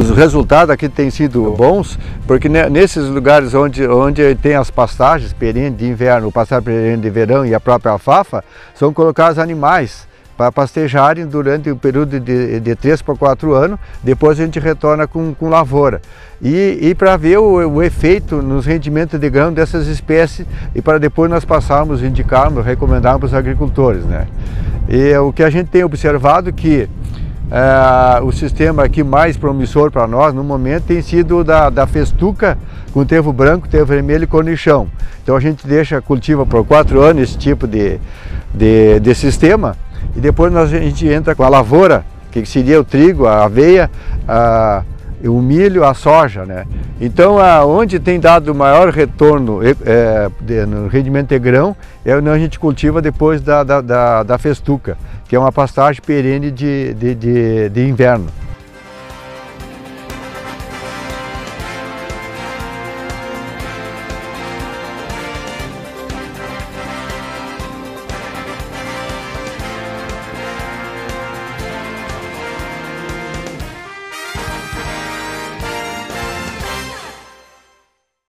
os resultados aqui têm sido bons, porque nesses lugares onde, onde tem as pastagens perenes de inverno, pastagem perene de verão e a própria alfafa, são colocados animais para pastejarem durante o período de, de 3 para 4 anos, depois a gente retorna com, com lavoura. E, e para ver o, o, efeito nos rendimentos de grão dessas espécies e para depois nós passarmos, indicarmos, recomendarmos para os agricultores. Né? E o que a gente tem observado que é, o sistema aqui mais promissor para nós no momento tem sido da, da festuca com tevo branco, tevo vermelho e cornichão. Então a gente deixa, cultiva por quatro anos esse tipo de, de, de sistema e depois nós, a gente entra com a lavoura, que seria o trigo, a aveia, a, o milho, a soja. Né? Então, onde tem dado maior retorno é, de, no rendimento de grão é onde a gente cultiva depois da, da, da, da festuca, que é uma pastagem perene de, de, de, de inverno.